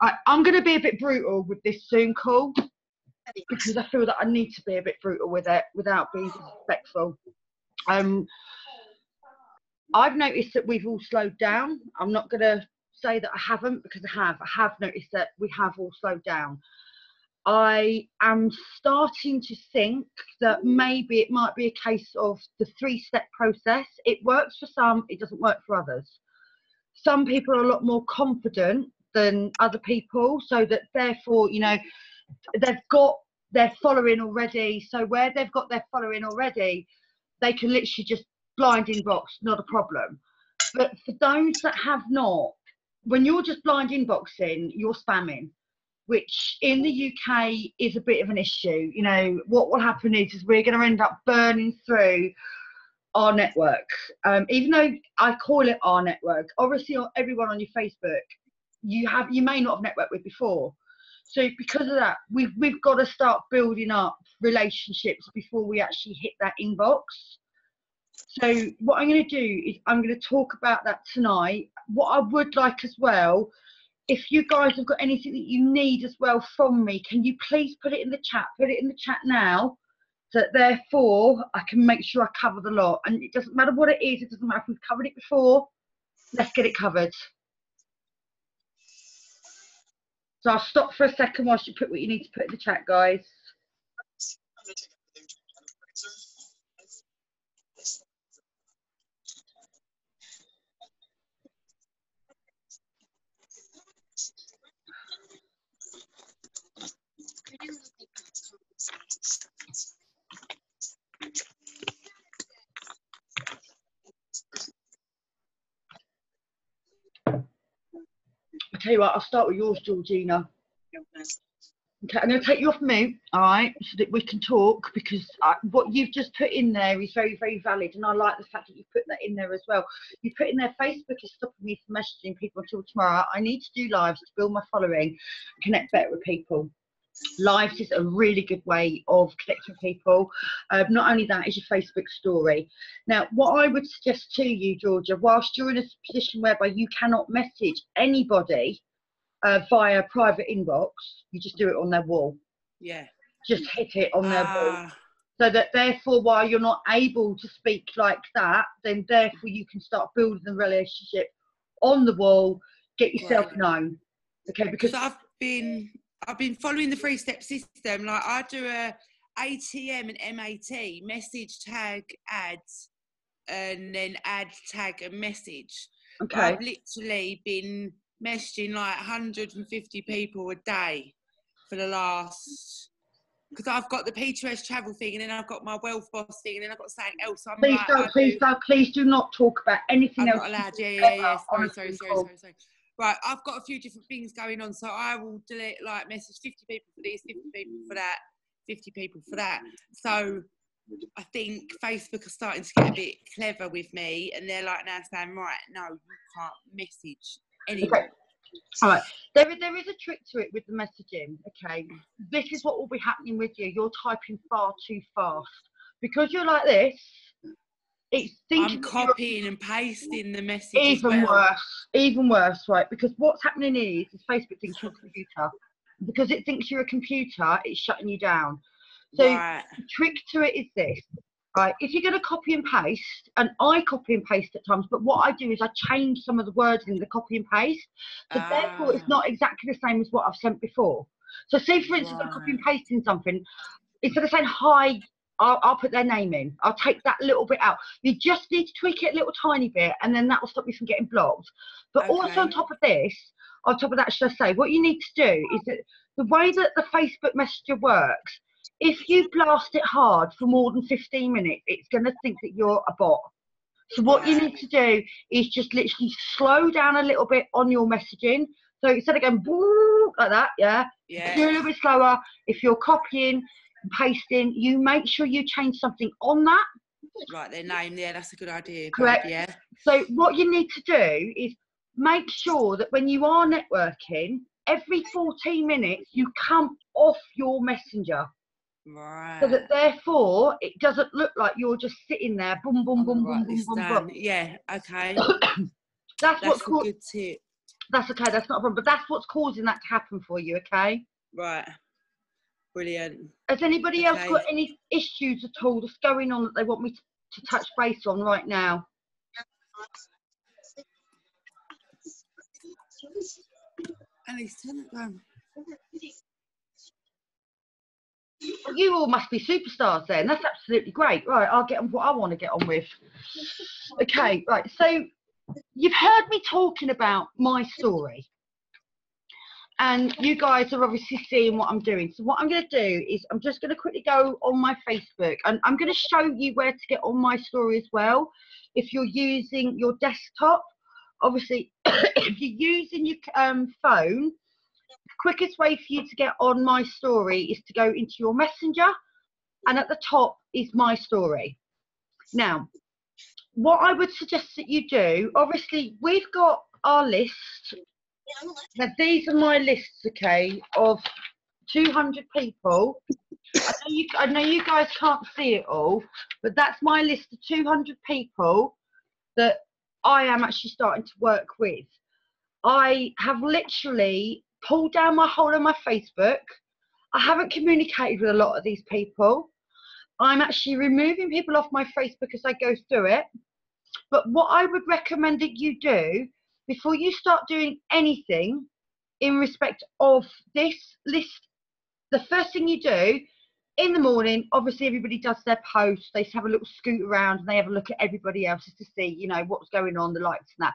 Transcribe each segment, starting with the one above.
I, I'm going to be a bit brutal with this Zoom call because I feel that I need to be a bit brutal with it without being disrespectful. Um, I've noticed that we've all slowed down. I'm not going to say that I haven't because I have. I have noticed that we have all slowed down. I am starting to think that maybe it might be a case of the three step process. It works for some, it doesn't work for others. Some people are a lot more confident than other people, so that therefore, you know, they've got their following already. So where they've got their following already, they can literally just blind inbox, not a problem. But for those that have not, when you're just blind inboxing, you're spamming, which in the UK is a bit of an issue. You know, what will happen is, is we're going to end up burning through our network. Um, even though I call it our network, obviously everyone on your Facebook, you have you may not have networked with before. So because of that, we've we've got to start building up relationships before we actually hit that inbox. So what I'm going to do is I'm going to talk about that tonight. What I would like as well, if you guys have got anything that you need as well from me, can you please put it in the chat? Put it in the chat now. So that therefore I can make sure I cover the lot. And it doesn't matter what it is, it doesn't matter if we've covered it before, let's get it covered. So I'll stop for a second whilst you put what you need to put in the chat, guys. I tell you what, I'll start with yours, Georgina. Okay, I'm going to take you off mute, all right, so that we can talk because I, what you've just put in there is very, very valid, and I like the fact that you put that in there as well. You put in there, Facebook is stopping me from messaging people until tomorrow. I need to do lives to build my following, connect better with people. Lives is a really good way of connecting people. Uh, not only that, is your Facebook story. Now, what I would suggest to you, Georgia, whilst you're in a position whereby you cannot message anybody uh, via private inbox, you just do it on their wall. Yeah. Just hit it on their wall. Ah, So that therefore, while you're not able to speak like that, then therefore you can start building the relationship on the wall, get yourself Right. known. Okay, because because I've been I've been following the three step system. Like I do a ATM and MAT message tag ads and then add tag and message. Okay, I've literally been messaging like 150 people a day for the last because I've got the P2S travel thing and then I've got my wealth boss thing and then I've got something else. I'm please like, don't, I please do- don't, please do not talk about anything I'm else. not allowed. Yeah, yeah, yeah. Sorry, sorry, sorry, sorry, sorry. Right, I've got a few different things going on, so I will delete like message 50 people for this, 50 people for that, 50 people for that. So I think Facebook are starting to get a bit clever with me, and they're like now saying, right, no, you can't message anyone. Okay. All right, there, there is a trick to it with the messaging. Okay, this is what will be happening with you. You're typing far too fast because you're like this. It's thinking I'm copying and pasting the message. even well. worse, even worse, right? Because what's happening is, is Facebook thinks you're a computer. Because it thinks you're a computer, it's shutting you down. So right. the trick to it is this, right? If you're going to copy and paste, and I copy and paste at times, but what I do is I change some of the words in the copy and paste. So therefore, it's Ah. not exactly the same as what I've sent before. So say, for instance, I'm copy and pasting something, instead of saying hi, I'll, I'll put their name in. I'll take that little bit out. You just need to tweak it a little tiny bit, and then that will stop you from getting blocked. But also on top of this, on top of that, should I say, what you need to do is that the way that the Facebook Messenger works, if you blast it hard for more than 15 minutes, it's going to think that you're a bot. So what you need to do is just literally slow down a little bit on your messaging. So instead of going like that, yeah, do a little bit slower. If you're copying pasting, you make sure you change something on that. Right, their name. Yeah, that's a good idea. Correct. Yeah. So what you need to do is make sure that when you are networking, every 14 minutes you come off your messenger. Right. So that therefore it doesn't look like you're just sitting there, boom, boom, boom, boom, boom, boom, boom. Yeah. Okay. That's, what's That's called good tip. That's okay. That's not a problem. But that's what's causing that to happen for you. Okay. Right. Brilliant. Has anybody else got any issues at all that's going on that they want me to, to touch base on right now? Alice, turn it down. You all must be superstars then. That's absolutely great. Right, I'll get on what I want to get on with. Okay, right. So you've heard me talking about my story. And you guys are obviously seeing what I'm doing. So what I'm going to do is I'm just going to quickly go on my Facebook and I'm going to show you where to get on my story as well. If you're using your desktop, obviously if you're using your um, phone, the quickest way for you to get on my story is to go into your messenger and at the top is my story now what i would suggest that you do obviously we've got our list now these are my lists okay of 200 people I know, you, I know you guys can't see it all but that's my list of 200 people that i am actually starting to work with i have literally pulled down my whole of my Facebook. I haven't communicated with a lot of these people. I'm actually removing people off my Facebook as I go through it. But what I would recommend that you do before you start doing anything in respect of this list, the first thing you do in the morning, obviously everybody does their posts. They have a little scoot around and they have a look at everybody else's to see, you know, what's going on, the likes and that.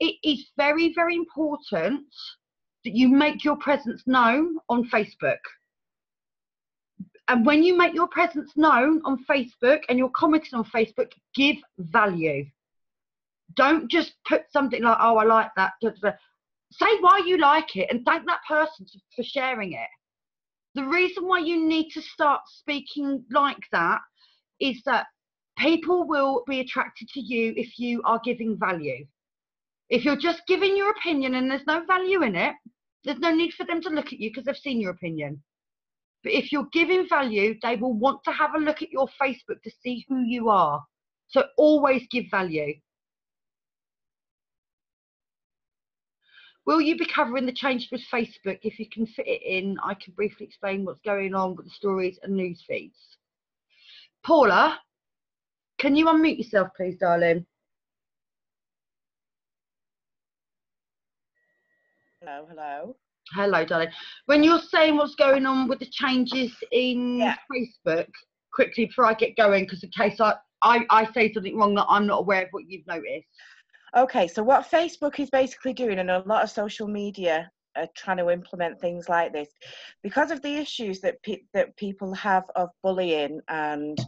It is very, very important that you make your presence known on Facebook. And when you make your presence known on Facebook and you're commenting on Facebook, give value. Don't just put something like, oh, I like that. Say why you like it and thank that person for sharing it. The reason why you need to start speaking like that is that people will be attracted to you if you are giving value. If you're just giving your opinion and there's no value in it, there's no need for them to look at you because they've seen your opinion. But if you're giving value, they will want to have a look at your Facebook to see who you are. So always give value. Will you be covering the changes with Facebook? If you can fit it in, I can briefly explain what's going on with the stories and news feeds. Paula, can you unmute yourself, please, darling? Hello, hello. Hello, darling. When you're saying what's going on with the changes in Yeah. Facebook, quickly before I get going, because in case I, I, I say something wrong that I'm not aware of what you've noticed. Okay, so what Facebook is basically doing, and a lot of social media are trying to implement things like this, because of the issues that pe- that people have of bullying and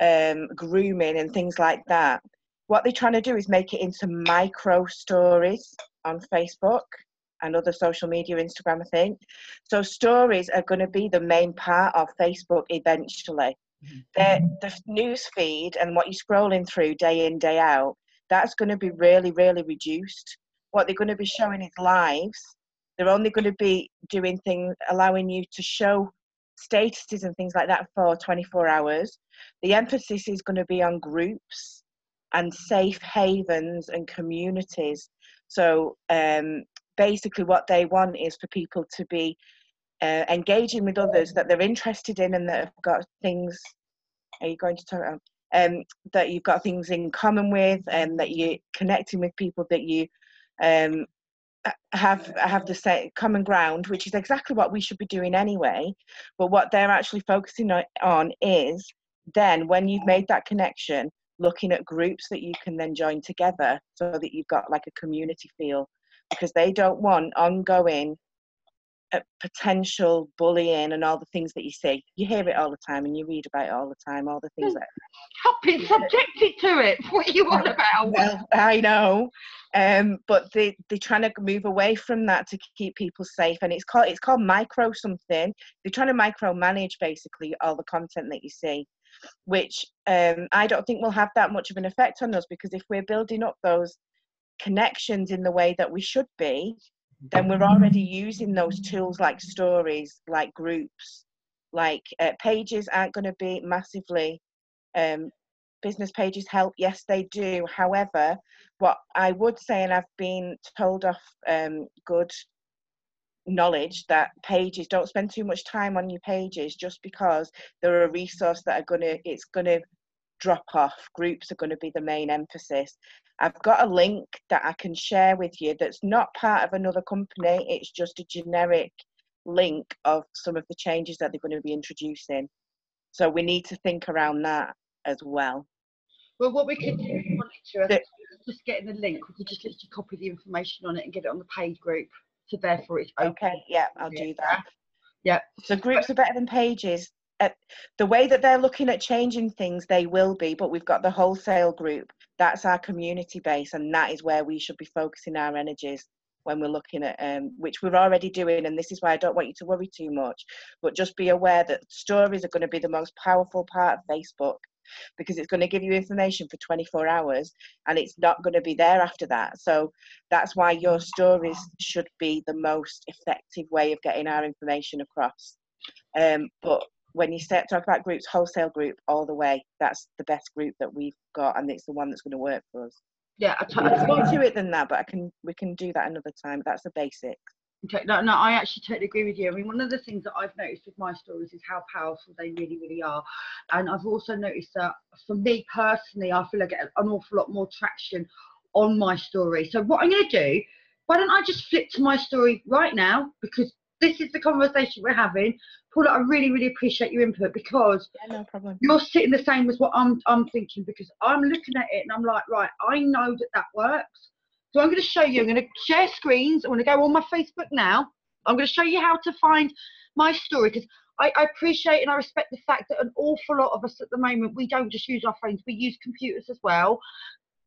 um, grooming and things like that. What they're trying to do is make it into micro stories on Facebook and other social media, Instagram, I think. So stories are going to be the main part of Facebook eventually. The, the news feed and what you're scrolling through day in, day out, that's going to be really, really reduced. What they're going to be showing is lives. They're only going to be doing things, allowing you to show statuses and things like that for 24 hours. The emphasis is going to be on groups and safe havens and communities. So um, basically, what they want is for people to be uh, engaging with others that they're interested in and that have got things. Are you going to talk? Um, that you've got things in common with, and that you're connecting with people that you um, have have the same common ground, which is exactly what we should be doing anyway. But what they're actually focusing on- on is then when you've made that connection, looking at groups that you can then join together, so that you've got like a community feel, because they don't want ongoing uh, potential bullying and all the things that you see. You hear it all the time, and you read about it all the time. All the things that I've been subjected to it. What are you on about? well, I know, um, but they they're trying to move away from that to keep people safe, and it's called it's called micro something. They're trying to micromanage basically all the content that you see, which um, I don't think will have that much of an effect on us because if we're building up those connections in the way that we should be, then we're already using those tools like stories, like groups, like uh, pages aren't going to be massively um, business pages help? Yes, they do. However, what I would say, and I've been told off um, good knowledge that pages don't spend too much time on your pages just because they're a resource that are gonna it's gonna drop off groups are going to be the main emphasis. I've got a link that i can share with you that's not part of another company it's just a generic link of some of the changes that they're going to be introducing. So we need to think around that as well. Well what we could do if you wanted to just getting the link we could just literally copy the information on it and get it on the paid group so therefore it's open. okay yeah i'll do that. Yeah. So groups are better than pages at the way that they're looking at changing things, they will be. But we've got the wholesale group. That's our community base, and that is where we should be focusing our energies when we're looking at um, which we're already doing. And this is why I don't want you to worry too much. But just be aware that stories are going to be the most powerful part of Facebook because it's going to give you information for 24 hours and it's not going to be there after that. So that's why your stories should be the most effective way of getting our information across. Um, but when you start talk about groups, wholesale group all the way. That's the best group that we've got, and it's the one that's going to work for us. Yeah, I t- there's more to it than that, but I can we can do that another time. That's the basics. Okay, no, no, I actually totally agree with you. I mean, one of the things that I've noticed with my stories is how powerful they really, really are. And I've also noticed that for me personally, I feel I get an awful lot more traction on my story. So what I'm going to do, why don't I just flip to my story right now? Because this is the conversation we're having. Paula, I really, really appreciate your input because yeah, no problem. you're sitting the same as what I'm, I'm thinking because I'm looking at it and I'm like, right, I know that that works. So I'm going to show you, I'm going to share screens. I'm going to go on my Facebook now. I'm going to show you how to find my story because I, I, appreciate and I respect the fact that an awful lot of us at the moment, we don't just use our phones, we use computers as well.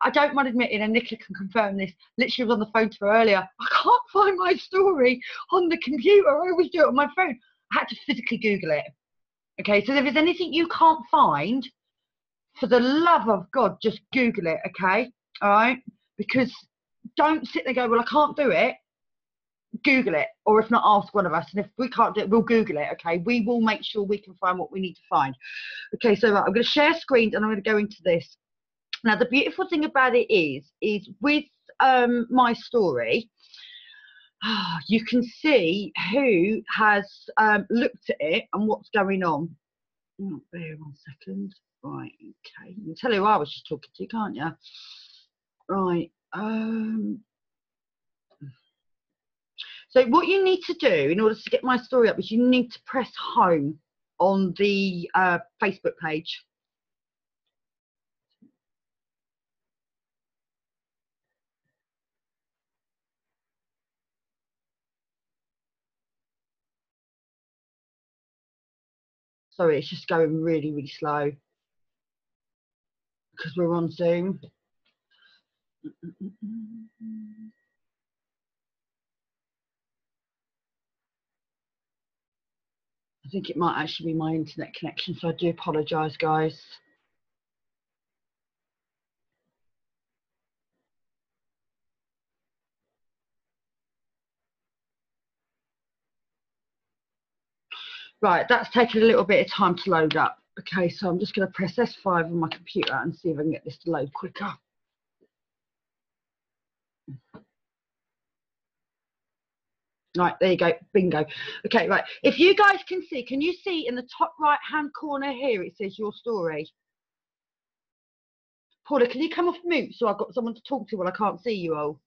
I don't mind admitting, and Nicola can confirm this, literally was on the phone to her earlier. I can't find my story on the computer. I always do it on my phone. I had to physically Google it. Okay, so if there's anything you can't find, for the love of God, just Google it, okay? All right? Because don't sit there and go, well, I can't do it. Google it, or if not, ask one of us. And if we can't do it, we'll Google it, okay? We will make sure we can find what we need to find. Okay, so I'm going to share screens and I'm going to go into this. Now, the beautiful thing about it is, is with um, my story, you can see who has um, looked at it and what's going on. Oh, bear one second. Right, okay. You can tell who I was just talking to, can't you? Right. Um, so what you need to do in order to get my story up is you need to press home on the uh, Facebook page. Sorry, it's just going really, really slow because we're on Zoom. I think it might actually be my internet connection, so I do apologise, guys. Right, that's taken a little bit of time to load up. Okay, so I'm just going to press F5 on my computer and see if I can get this to load quicker. Right, there you go, bingo. Okay, right, if you guys can see, can you see in the top right hand corner here, it says your story? Paula, can you come off mute so I've got someone to talk to while I can't see you all?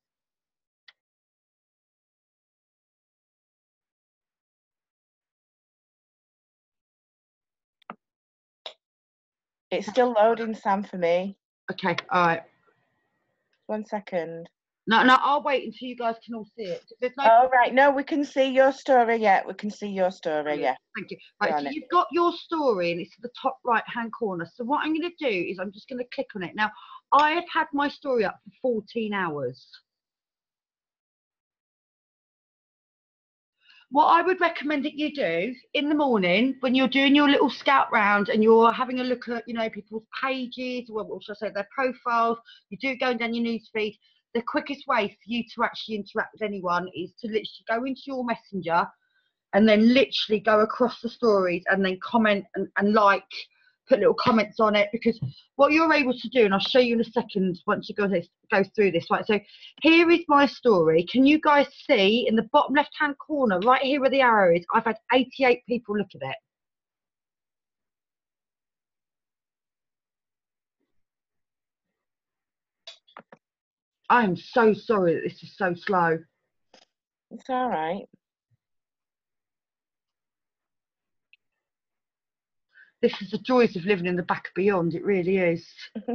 It's still loading, Sam, for me. Okay, all right. One second. No, no, I'll wait until you guys can all see it. There's no. Oh, right. No, we can see your story. Yeah, we can see your story. Yeah. Thank you. Right, so you've got your story, and it's at the top right-hand corner. So what I'm going to do is I'm just going to click on it. Now, I have had my story up for 14 hours. What I would recommend that you do in the morning when you're doing your little scout round and you're having a look at, you know, people's pages, or what should I say, their profiles, you do going down your newsfeed, the quickest way for you to actually interact with anyone is to literally go into your messenger and then literally go across the stories and then comment and, and like put little comments on it because what you're able to do, and I'll show you in a second once you go this go through this. Right, so here is my story. Can you guys see in the bottom left hand corner, right here where the arrow is? I've had 88 people look at it. I am so sorry that this is so slow. It's all right. This is the joys of living in the back beyond. It really is.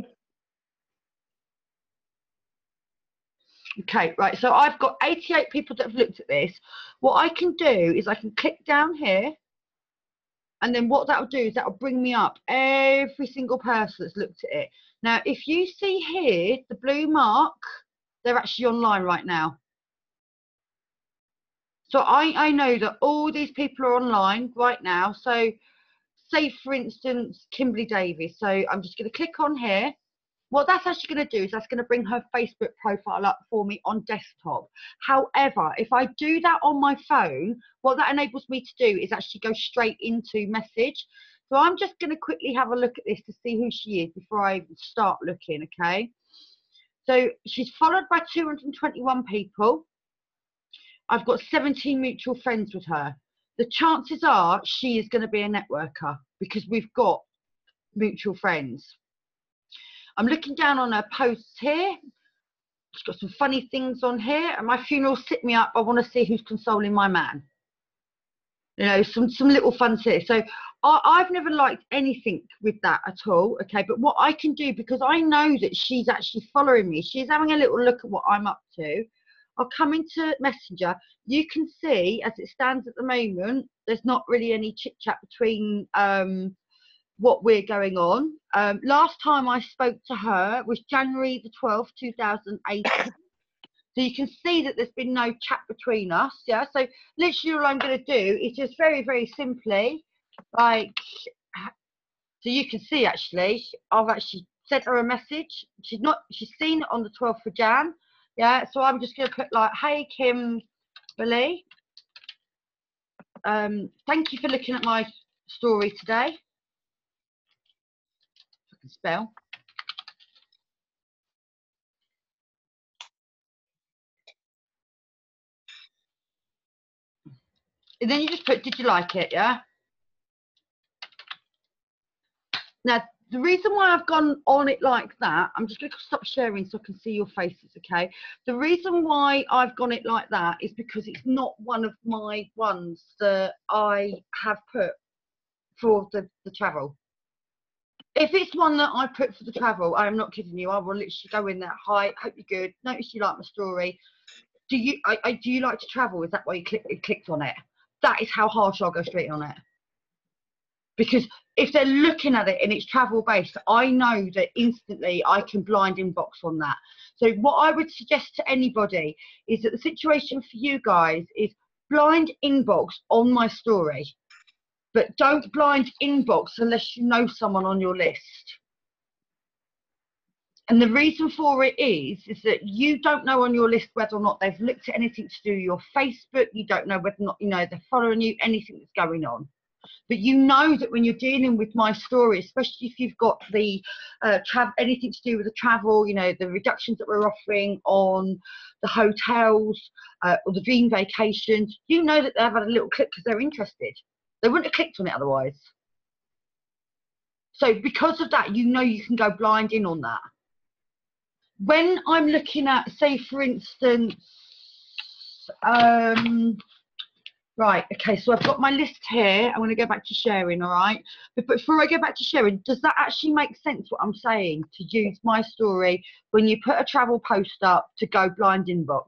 okay, right. So I've got 88 people that have looked at this. What I can do is I can click down here. And then what that'll do is that'll bring me up every single person that's looked at it. Now, if you see here, the blue mark, they're actually online right now. So I, I know that all these people are online right now. So say, for instance, Kimberly Davis. So I'm just going to click on here. What that's actually going to do is that's going to bring her Facebook profile up for me on desktop. However, if I do that on my phone, what that enables me to do is actually go straight into message. So I'm just going to quickly have a look at this to see who she is before I start looking, okay? So she's followed by 221 people. I've got 17 mutual friends with her. The chances are she is going to be a networker because we've got mutual friends. I'm looking down on her posts here. She's got some funny things on here. And my funeral sit me up. I want to see who's consoling my man. You know, some some little fun here. So I, have never liked anything with that at all. Okay, but what I can do because I know that she's actually following me, she's having a little look at what I'm up to. I'll come into Messenger. You can see as it stands at the moment, there's not really any chit chat between um, what we're going on. Um, last time I spoke to her was January the 12th, 2018. So you can see that there's been no chat between us. Yeah. So literally all I'm going to do is just very, very simply like so you can see actually I've actually sent her a message she's not she's seen it on the 12th of Jan yeah so I'm just gonna put like hey Kim Billy um thank you for looking at my story today. I can spell. And then you just put did you like it? Yeah? Now, the reason why I've gone on it like that, I'm just going to stop sharing so I can see your faces, okay? The reason why I've gone it like that is because it's not one of my ones that I have put for the, the travel. If it's one that I put for the travel, I am not kidding you. I will literally go in there. Hi, hope you're good. Notice you like my story. Do you I, I do you like to travel? Is that why you click, clicked on it? That is how harsh I'll go straight on it because if they're looking at it and it's travel based, I know that instantly I can blind inbox on that. So what I would suggest to anybody is that the situation for you guys is blind inbox on my story, but don't blind inbox unless you know someone on your list. And the reason for it is, is that you don't know on your list whether or not they've looked at anything to do with your Facebook. You don't know whether or not, you know, they're following you, anything that's going on. But you know that when you're dealing with my story, especially if you've got the uh, tra- anything to do with the travel, you know, the reductions that we're offering on the hotels uh, or the dream vacations, you know that they've had a little click because they're interested. They wouldn't have clicked on it otherwise. So because of that, you know you can go blind in on that. When I'm looking at, say, for instance, um, Right, okay, so I've got my list here. I'm going to go back to sharing, all right? But before I go back to sharing, does that actually make sense what I'm saying to use my story when you put a travel post up to go blind inbox?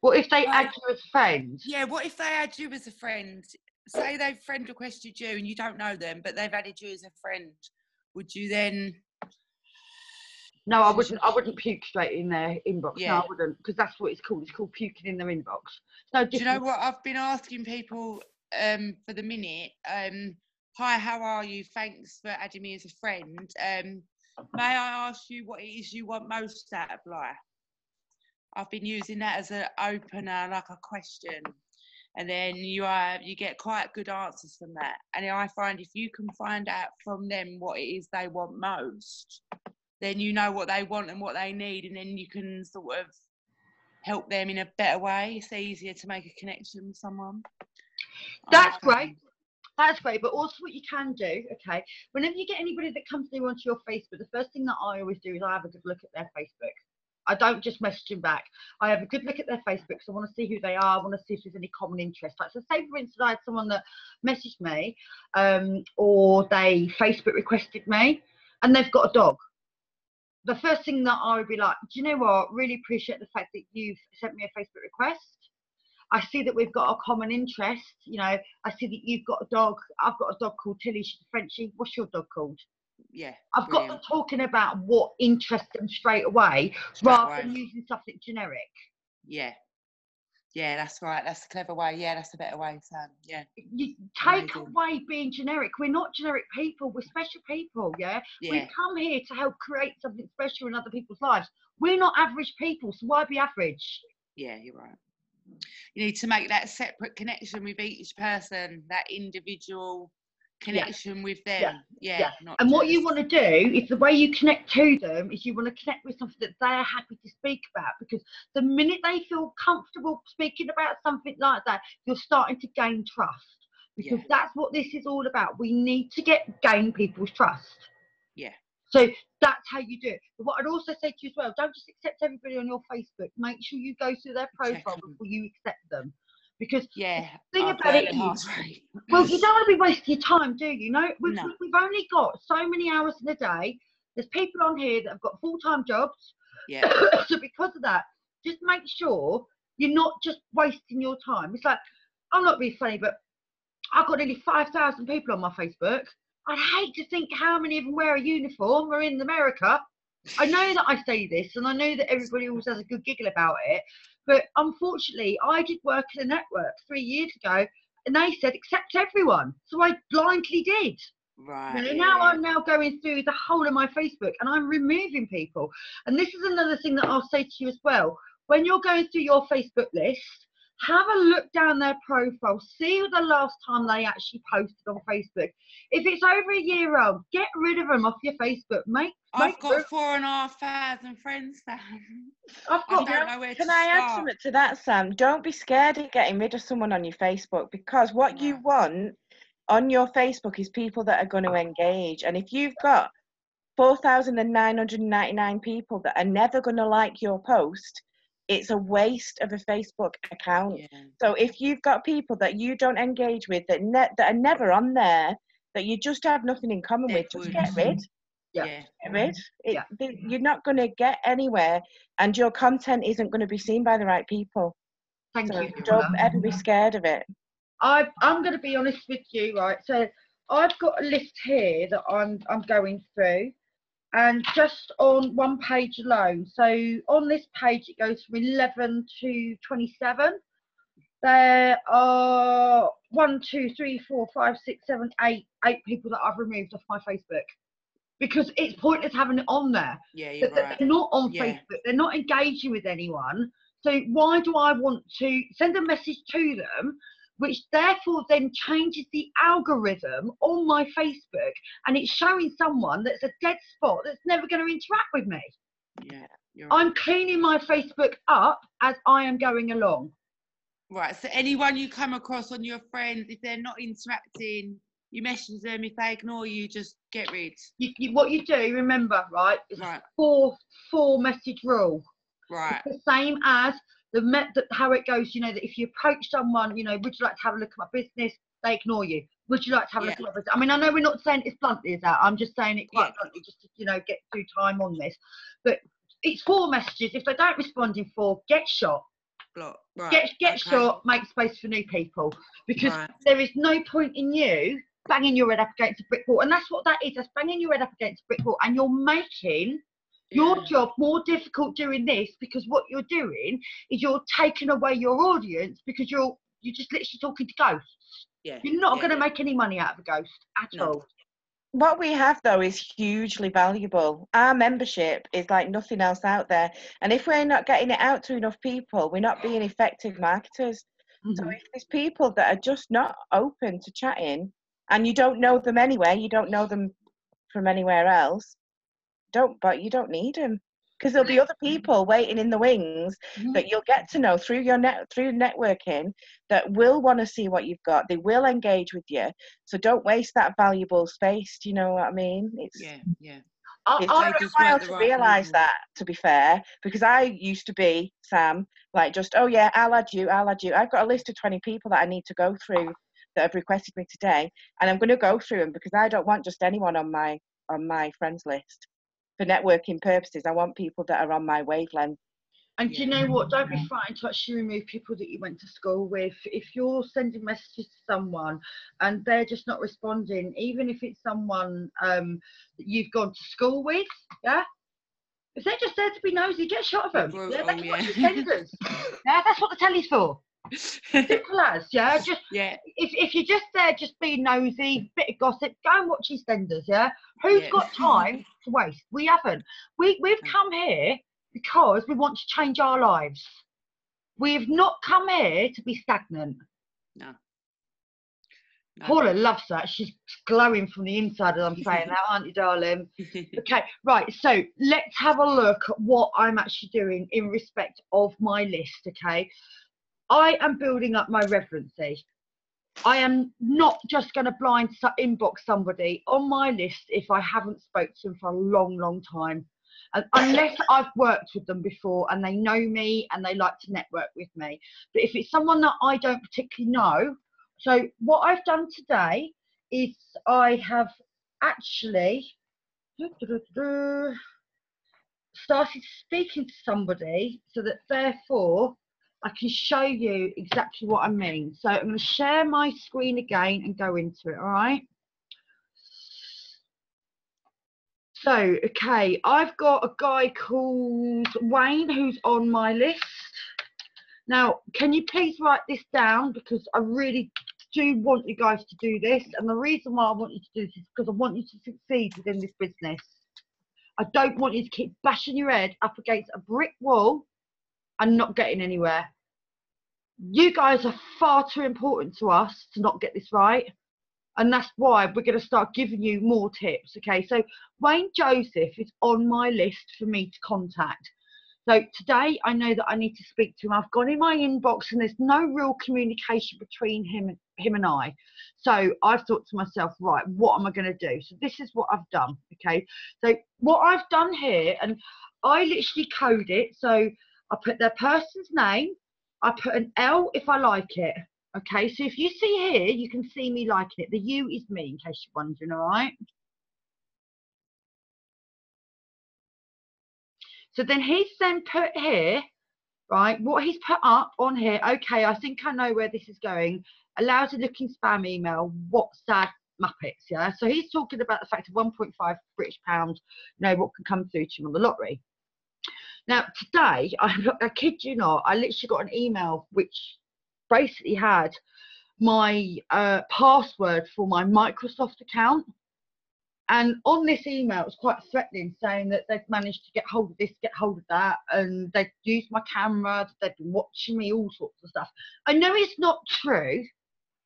What if they add you as a friend? Yeah, what if they add you as a friend? Say they've friend requested you and you don't know them, but they've added you as a friend. Would you then? No, I wouldn't. I wouldn't puke straight in their inbox. Yeah. No, I wouldn't, because that's what it's called. It's called puking in their inbox. No, Do you know what I've been asking people um, for the minute? Um, Hi, how are you? Thanks for adding me as a friend. Um, may I ask you what it is you want most out of life? I've been using that as an opener, like a question, and then you have you get quite good answers from that. And I find if you can find out from them what it is they want most, then you know what they want and what they need, and then you can sort of help them in a better way. It's easier to make a connection with someone. That's Okay. great. That's great. But also, what you can do, okay, whenever you get anybody that comes through onto your Facebook, the first thing that I always do is I have a good look at their Facebook. I don't just message them back. I have a good look at their Facebook I want to see who they are. I want to see if there's any common interest. Like, so say for instance, I had someone that messaged me, um, or they Facebook requested me, and they've got a dog. The first thing that I would be like, do you know what? Really appreciate the fact that you've sent me a Facebook request. I see that we've got a common interest. You know, I see that you've got a dog. I've got a dog called Tilly. She's Frenchie. What's your dog called? Yeah. I've got them talking about what interests them straight away Straight rather away. than using something generic. Yeah. Yeah, that's right. That's a clever way. Yeah, that's a better way, Sam. Yeah. You take Amazing. away being generic. We're not generic people. We're special people. Yeah. Yeah. We come here to help create something special in other people's lives. We're not average people, so why be average? Yeah, you're right. You need to make that separate connection with each person, that individual connection with them. Yeah. yeah. Not And what you want to do is the way you connect to them is you want to connect with something that they're happy to speak about because the minute they feel comfortable speaking about something like that, you're starting to gain trust because Yeah. that's what this is all about. We need to get gain people's trust. Yeah. So that's how you do it. But what I'd also say to you as well, don't just accept everybody on your Facebook. Make sure you go through their profile before you accept them. Because Yeah. thing I've about it the is- way. well, you don't want to be wasting your time, do you? No, we've, No. we've only got so many hours in a day. There's people on here that have got full time jobs. Yeah. so because of that, just make sure you're not just wasting your time. It's like, I'm not being funny, but I've got nearly 5,000 people on my Facebook. I'd hate to think how many of them wear a uniform or in America. I know that I say this, and I know that everybody always has a good giggle about it. But unfortunately, I did work in a network three years ago, and they said accept everyone. So I blindly did. Right. You know, now. I'm now going through the whole of my Facebook and I'm removing people. And this is another thing that I'll say to you as well. When you're going through your Facebook list, have a look down their profile, see the last time they actually posted on Facebook. If it's over a year old, get rid of them off your Facebook. Make, I've make room. got four and a half thousand friends, Sam. I've I got don't know where to Can I add something to that, Sam? Don't be scared of getting rid of someone on your Facebook because what you want on your Facebook is people that are going to engage. And if you've got 4,999 people that are never going to like your post, it's a waste of a Facebook account. Yeah. So if you've got people that you don't engage with that ne- that are never on there, that you just have nothing in common with, just get rid. Yeah. Yeah. Get rid. It, Yeah. th- You're not going to get anywhere, and your content isn't going to be seen by the right people. Thank So you. don't Paula. ever be scared of it. I, I'm going to be honest with you, right? So I've got a list here that I'm I'm going through, and just on one page alone. So on this page, it goes from 11 to 27. There are one, two, three, four, five, six, seven, eight, eight people that I've removed off my Facebook because it's pointless having it on there. Yeah, you're that right. They're not on Yeah. Facebook. They're not engaging with anyone. So why do I want to send a message to them, which therefore then changes the algorithm on my Facebook, and it's showing someone that's a dead spot that's never going to interact with me. Yeah, right. I'm cleaning my Facebook up as I am going along. Right. So anyone you come across on your friends, if they're not interacting, you message them. If they ignore you, just get rid. You, you, what you do, remember, right? It's Right. four four message rule. Right. It's the same as the met that how it goes. You know that if you approach someone, you know, would you like to have a look at my business? They ignore you. Would you like to have a look at my business? I mean, I know we're not saying it as bluntly as that. I'm just saying it quite Yeah. bluntly, just to you know get through time on this. But it's four messages. If they don't respond in four, get shot. Block. Right. Get get okay. shot. Make space for new people because Right. there is no point in you banging your head up against a brick wall, and that's what that is. That's banging your head up against a brick wall, and you're making your Yeah. job more difficult doing this because what you're doing is you're taking away your audience because you're you're just literally talking to ghosts. Yeah. You're not yeah, going to make any money out of a ghost at No. all. what we have though is hugely valuable. Our membership is like nothing else out there. And if we're not getting it out to enough people, we're not being effective marketers. So Mhm. if there's people that are just not open to chatting and you don't know them anyway, you don't know them from anywhere else, don't but you don't need them. Because there'll be other people waiting in the wings Mhm. that you'll get to know through your net through networking that will want to see what you've got. They will engage with you. So don't waste that valuable space. Do you know what I mean? It's Yeah, yeah. I, it I, took me just a while weren't to right realise people. that, to be fair, because I used to be, Sam, like just, oh yeah, I'll add you, I'll add you. I've got a list of 20 people that I need to go through that have requested me today, and I'm going to go through them because I don't want just anyone on my on my friends list for networking purposes. I want people that are on my wavelength. And do you know what? Don't be frightened to actually remove people that you went to school with. If you're sending messages to someone and they're just not responding, even if it's someone um, that you've gone to school with, yeah. If they're just there to be nosy, get shot of them. Well, Yeah, oh, they can yeah. Yeah, that's what the telly's for. Simple as, yeah. Just yeah, if, if you're just there, just being nosy, bit of gossip, go and watch EastEnders, yeah? Who's Yeah. got time to waste? We haven't. We, we've come here because we want to change our lives. We have not come here to be stagnant. no. no. Paula loves that. She's glowing from the inside as I'm saying that, aren't you, darling? Okay, right. So let's have a look at what I'm actually doing in respect of my list. Okay, I am building up my reverency. I am not just going to blind inbox somebody on my list if I haven't spoke to them for a long, long time, and unless I've worked with them before and they know me and they like to network with me. But if it's someone that I don't particularly know, so what I've done today is I have actually started speaking to somebody so that therefore I can show you exactly what I mean. So I'm going to share my screen again and go into it, all right? So, okay, I've got a guy called Wayne who's on my list. Now, can you please write this down because I really do want you guys to do this. And the reason why I want you to do this is because I want you to succeed within this business. I don't want you to keep bashing your head up against a brick wall and not getting anywhere. You guys are far too important to us to not get this right. And that's why we're going to start giving you more tips. Okay, so Wayne Joseph is on my list for me to contact. So today I know that I need to speak to him. I've gone in my inbox and there's no real communication between him and him and I. So I've thought to myself, right, what am I going to do? So this is what I've done. Okay. So what I've done here, and I literally code it. So I put their person's name. I put an L if I like it. Okay. So if you see here, you can see me liking it. The U is me, in case you're wondering. All right. So then he's then put here, right, what he's put up on here, okay, I think I know where this is going. Allows a looking spam email, what sad Muppets, yeah? So he's talking about the fact of 1.5 British pounds, you know, what can come through to him on the lottery. Now, today, I, I kid you not, I literally got an email which basically had my uh, password for my Microsoft account. And on this email, it was quite threatening, saying that they've managed to get hold of this, get hold of that, and they've used my camera, they've been watching me, all sorts of stuff. I know it's not true.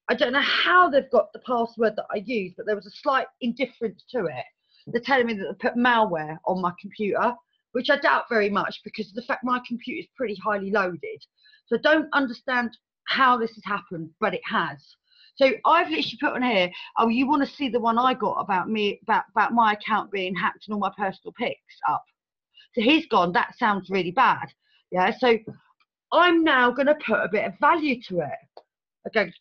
I don't know how they've got the password that I use, but there was a slight indifference to it. They're telling me that they put malware on my computer, which I doubt very much because of the fact my computer is pretty highly loaded. So I don't understand how this has happened, but it has. So I've literally put on here, oh, you want to see the one I got about me, about, about my account being hacked and all my personal pics up. So he's gone, that sounds really bad. Yeah, so I'm now going to put a bit of value to it. Okay.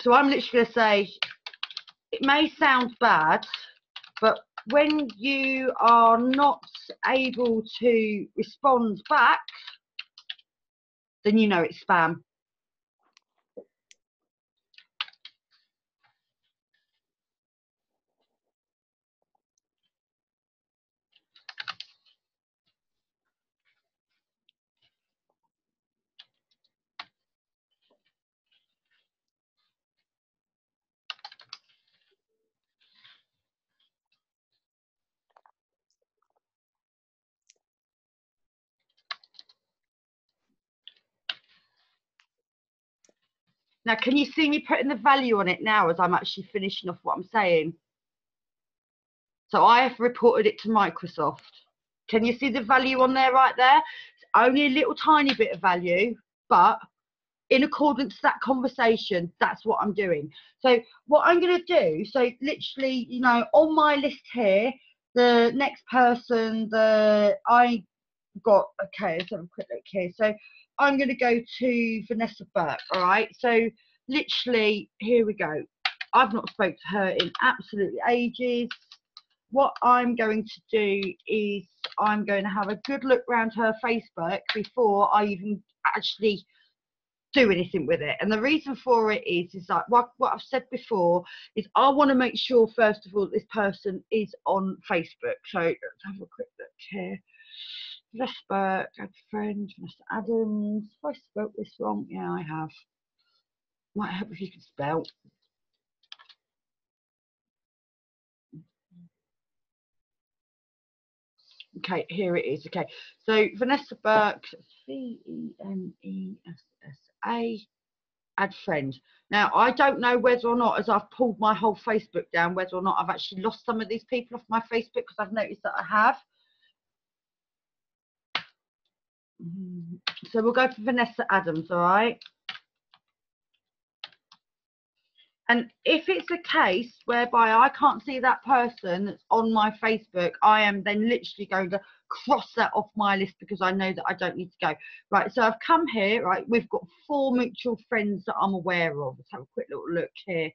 So I'm literally going to say, it may sound bad, but when you are not able to respond back, then you know it's spam. Now, can you see me putting the value on it now as I'm actually finishing off what I'm saying? So I have reported it to Microsoft. Can you see the value on there right there? It's only a little tiny bit of value, but in accordance to that conversation, that's what I'm doing. So what I'm going to do, so literally, you know, on my list here, the next person that I got, okay, let's have a quick look here. So I'm going to go to Vanessa Burke, all right? So literally, here we go. I've not spoke to her in absolutely ages. What I'm going to do is I'm going to have a good look around her Facebook before I even actually do anything with it. And the reason for it is, is like what, what I've said before is I want to make sure first of all this person is on Facebook. So let's have a quick look here. Vesper, good friend, Mr. Adams. Have I spelt this wrong? Yeah, I have. Might help if you can spell. Okay, here it is. Okay, so Vanessa Burke, C E N E S S A, add friend. Now, I don't know whether or not, as I've pulled my whole Facebook down, whether or not I've actually lost some of these people off my Facebook because I've noticed that I have. Mm-hmm. So we'll go for Vanessa Adams, all right? And if it's a case whereby I can't see that person that's on my Facebook, I am then literally going to cross that off my list because I know that I don't need to go. Right, so I've come here, right, we've got four mutual friends that I'm aware of. Let's have a quick little look here.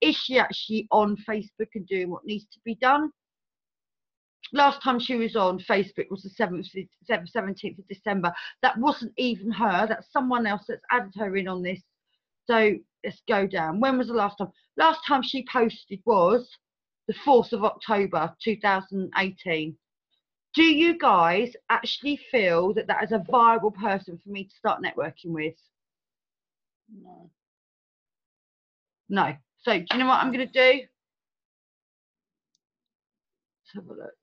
Is she actually on Facebook and doing what needs to be done? Last time she was on Facebook was the 7th, 17th of December. That wasn't even her, that's someone else that's added her in on this. So let's go down. When was the last time? Last time she posted was the 4th of October 2018. Do you guys actually feel that that is a viable person for me to start networking with? No. No. So do you know what I'm going to do? Let's have a look.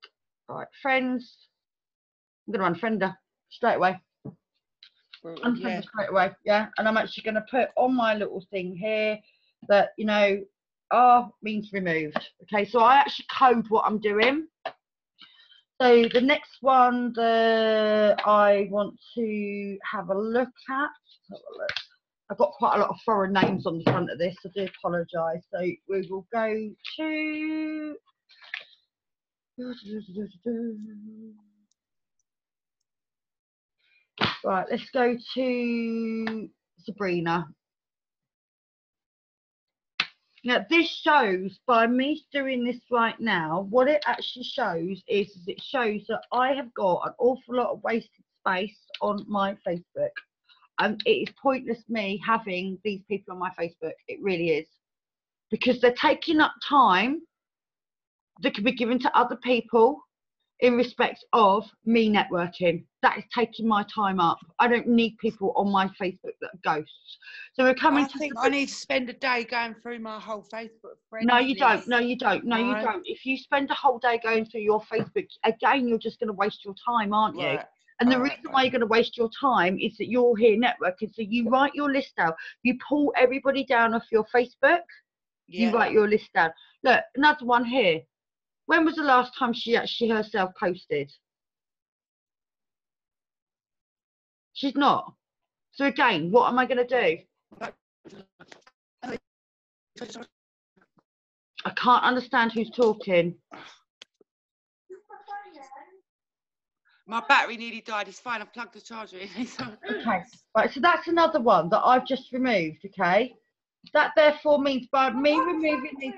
All right, friends. I'm going to unfriend her straight away. Unfriend Yeah. her straight away. Yeah. And I'm actually going to put on my little thing here that, you know, R means removed. Okay. So I actually code what I'm doing. So the next one that I want to have a look at, have a look. I've got quite a lot of foreign names on the front of this. I do apologise. So we will go to. Right, let's go to Sabrina. Now, this shows by me doing this right now, what it actually shows is, is it shows that I have got an awful lot of wasted space on my Facebook. And it is pointless me having these people on my Facebook. It really is. Because they're taking up time that could be given to other people in respect of me networking. That is taking my time up. I don't need people on my Facebook that are ghosts. So we're coming I to think I need to spend a day going through my whole Facebook friends no, you don't. No, you don't. No, you don't. If you spend a whole day going through your Facebook, again, you're just going to waste your time, aren't you? Right. And the reason why you're going to waste your time is that you're here networking. So you write your list out. You pull everybody down off your Facebook. Yeah. You write your list down. Look, another one here. When was the last time she actually herself posted? She's not. So again, what am I going to do? I can't understand who's talking. My battery nearly died. It's fine. I've plugged the charger in. Okay, right, so that's another one that I've just removed, okay? That therefore means by me removing these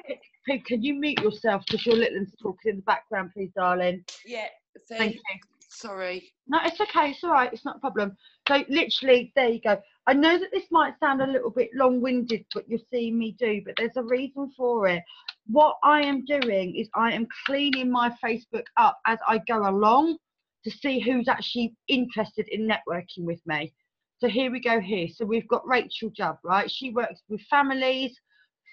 people, can you mute yourself because your little one's talking in the background, please, darling? Yeah. Thank you. sorry. No, it's okay, it's all right, it's not a problem. So literally, there you go. I know that this might sound a little bit long-winded, but you're seeing me do, but there's a reason for it. What I am doing is I am cleaning my Facebook up as I go along to see who's actually interested in networking with me. So here we go here. So we've got Rachel Jubb, right? She works with families.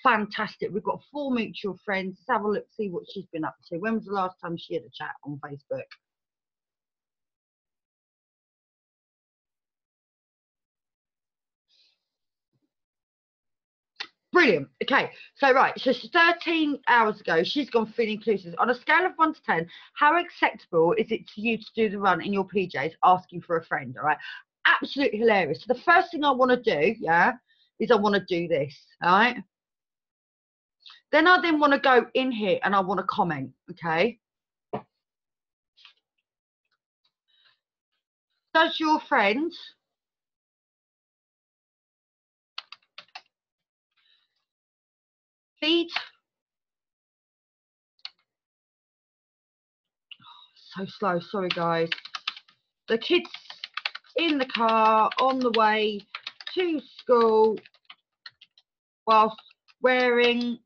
Fantastic. We've got four mutual friends. Let's have a look, see what she's been up to. When was the last time she had a chat on Facebook? Brilliant. Okay, so right, so 13 hours ago, she's gone feeling inclusive. On a scale of 1 to 10, how acceptable is it to you to do the run in your PJs asking for a friend? All right, absolutely hilarious. So the first thing I want to do, yeah, is I want to do this, all right? Then I then want to go in here and I want to comment, okay? Does your friend feed oh, so slow sorry guys the kids in the car on the way to school whilst wearing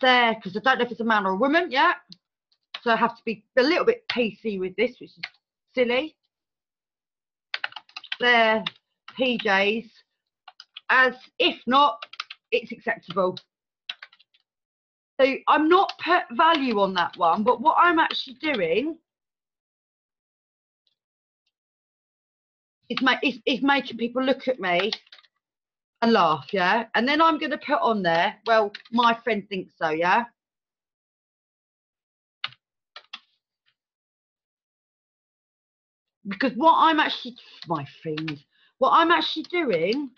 there because I don't know if it's a man or a woman yet so I have to be a little bit PC with this which is silly. Their PJs as if not it's acceptable. So I'm not put value on that one, but what I'm actually doing is making people look at me and laugh, yeah? And then I'm going to put on there, well, my friend thinks so, yeah? Because what I'm actually, my friend, what I'm actually doing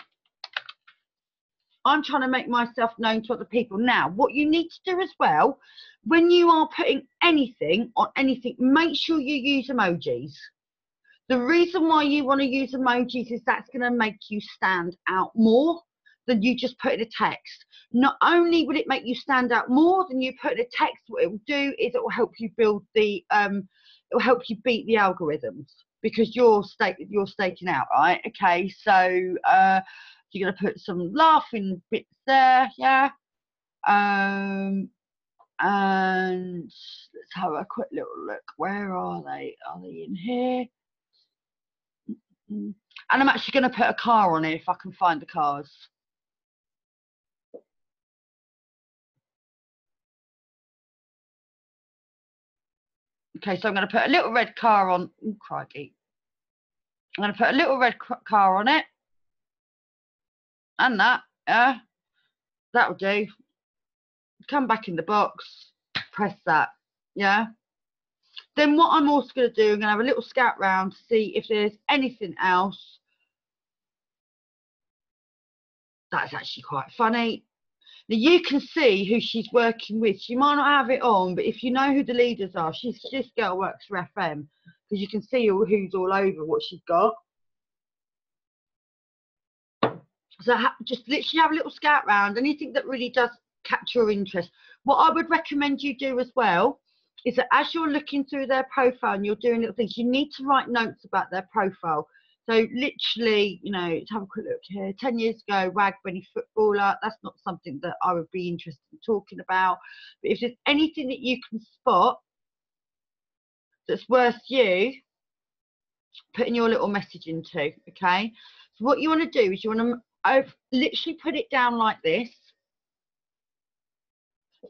I'm trying to make myself known to other people. Now, what you need to do as well, when you are putting anything on anything, make sure you use emojis. The reason why you want to use emojis is that's going to make you stand out more than you just put in a text. Not only will it make you stand out more than you put in a text, what it will do is it will help you build the, um, it will help you beat the algorithms because you're you're staking out, right? Okay, so uh, you're going to put some laughing bits there, yeah. Um, and let's have a quick little look. Where are they? Are they in here? Mm. And I'm actually going to put a car on it if I can find the cars. Okay, so I'm going to put a little red car on. Oh, crikey. I'm going to put a little red car on it and that, yeah, that'll do. Come back in the box, press that, yeah. Then what I'm also going to do, I'm going to have a little scout round to see if there's anything else that's actually quite funny. Now you can see who she's working with. She might not have it on, but if you know who the leaders are, she's this girl works for FM because you can see who's all over what she's got. So just literally have a little scout round, anything that really does capture your interest. What I would recommend you do as well is that as you're looking through their profile and you're doing little things, you need to write notes about their profile. So literally, you know, to have a quick look here. Ten years ago, Wagbunny footballer. That's not something that I would be interested in talking about. But if there's anything that you can spot that's worth you putting your little message into, okay? So what you want to do is you want to I've literally put it down like this.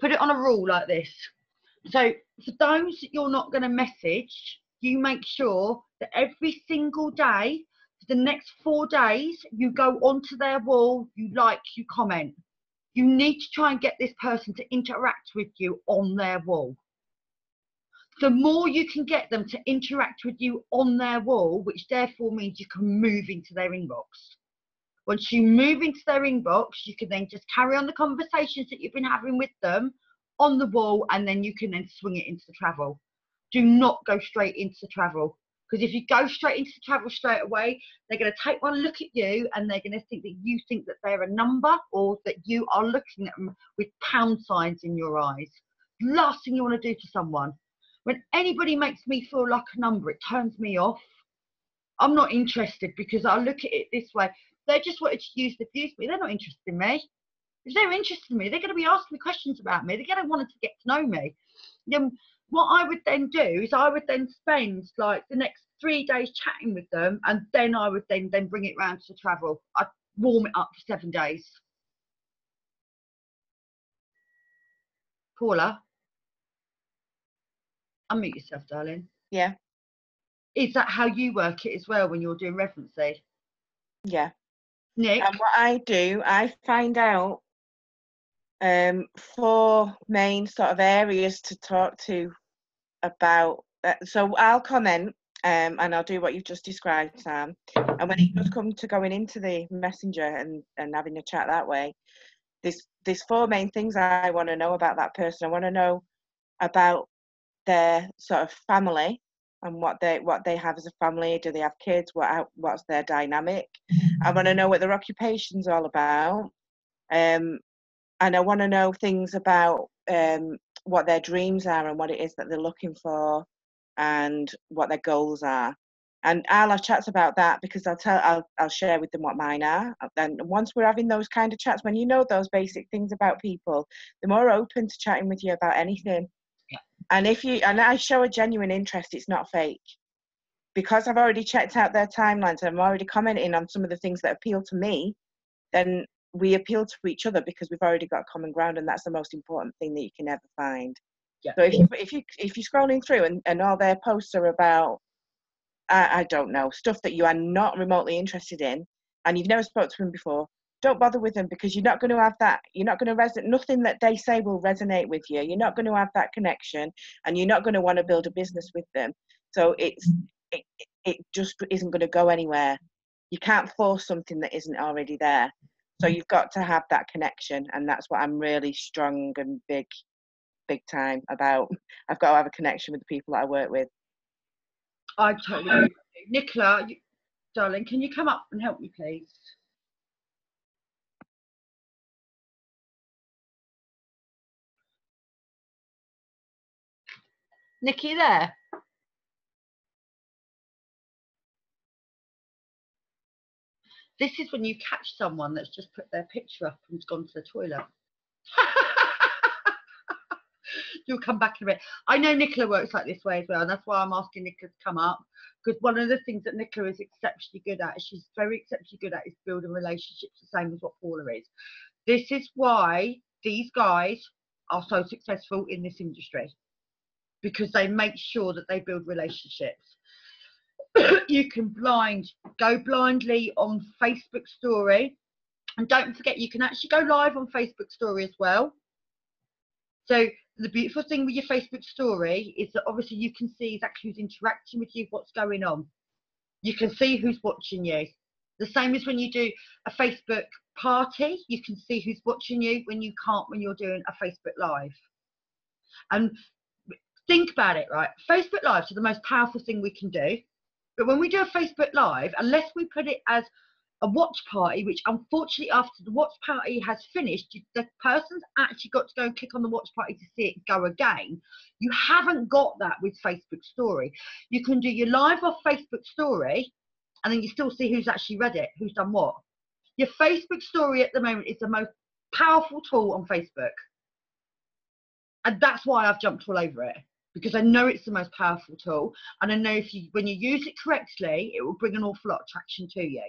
Put it on a rule like this. So for those that you're not going to message, you make sure that every single day, for the next four days, you go onto their wall, you like, you comment. You need to try and get this person to interact with you on their wall. The more you can get them to interact with you on their wall, which therefore means you can move into their inbox. Once you move into their inbox, you can then just carry on the conversations that you've been having with them on the wall, and then you can then swing it into the travel. Do not go straight into the travel. Because if you go straight into the travel straight away, they're going to take one look at you and they're going to think that you think that they're a number or that you are looking at them with pound signs in your eyes. Last thing you want to do to someone. When anybody makes me feel like a number, it turns me off. I'm not interested because I look at it this way. They just wanted to use the abuse me. They're not interested in me. If they're interested in me, they're going to be asking me questions about me. They're going to want to get to know me. Then what I would then do is I would then spend like the next three days chatting with them, and then I would then then bring it round to travel. I'd warm it up for seven days. Paula, unmute yourself, darling. Yeah. Is that how you work it as well when you're doing referencing? Yeah. Nick. And what I do, I find out um, four main sort of areas to talk to about. Uh, so I'll comment um, and I'll do what you've just described, Sam. And when it does come to going into the messenger and, and having a chat that way, there's there's four main things I want to know about that person. I want to know about their sort of family and what they what they have as a family. Do they have kids? What what's their dynamic? I want to know what their occupation's all about. Um, and I want to know things about um, what their dreams are and what it is that they're looking for and what their goals are. And I'll have chats about that because I'll tell I'll I'll share with them what mine are. And once we're having those kind of chats, when you know those basic things about people, they're more open to chatting with you about anything. Yeah. And if you and I show a genuine interest, it's not fake. Because I've already checked out their timelines and I'm already commenting on some of the things that appeal to me, then we appeal to each other because we've already got common ground and that's the most important thing that you can ever find. Yeah. so if you if you if you're scrolling through and, and all their posts are about I, I don't know stuff that you are not remotely interested in and you've never spoke to them before don't bother with them because you're not going to have that you're not going to resonate nothing that they say will resonate with you. You're not going to have that connection and you're not going to want to build a business with them. So it's mm-hmm. it, it just isn't going to go anywhere. You can't force something that isn't already there so you've got to have that connection, and that's what I'm really strong and big, big time about. I've got to have a connection with the people that I work with. I totally agree. Nicola, you, darling, can you come up and help me, please? Nikki, there? This is when you catch someone that's just put their picture up and's gone to the toilet. You'll come back in a bit. I know Nicola works like this way as well, and that's why I'm asking Nicola to come up. Because one of the things that Nicola is exceptionally good at, she's very exceptionally good at, is building relationships the same as what Paula is. This is why these guys are so successful in this industry because they make sure that they build relationships. you can blind go blindly on Facebook story. And don't forget, you can actually go live on Facebook story as well. So the beautiful thing with your Facebook story is that obviously you can see exactly who's interacting with you, what's going on. You can see who's watching you. The same as when you do a Facebook party, you can see who's watching you when you can't when you're doing a Facebook live. And think about it, right? Facebook lives are the most powerful thing we can do but when we do a Facebook Live, unless we put it as a watch party, which unfortunately after the watch party has finished, the person's actually got to go and click on the watch party to see it go again. You haven't got that with Facebook Story. You can do your live off Facebook Story, and then you still see who's actually read it, who's done what. Your Facebook Story at the moment is the most powerful tool on Facebook. And that's why I've jumped all over it because I know it's the most powerful tool, and I know if you when you use it correctly, it will bring an awful lot of traction to you.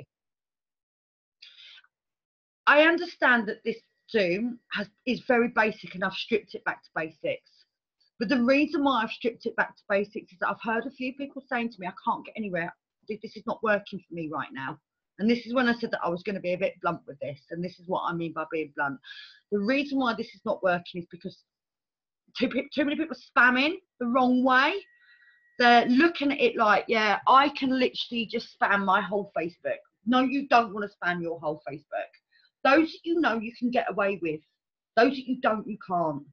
I understand that this Zoom has, is very basic, and I've stripped it back to basics. But the reason why I've stripped it back to basics is that I've heard a few people saying to me, "I can't get anywhere. This is not working for me right now." And this is when I said that I was going to be a bit blunt with this, and this is what I mean by being blunt. The reason why this is not working is because too, too many people spamming the wrong way. They're looking at it like, yeah, I can literally just spam my whole Facebook. No, you don't want to spam your whole Facebook. Those that you know you can get away with. Those that you don't, you can't.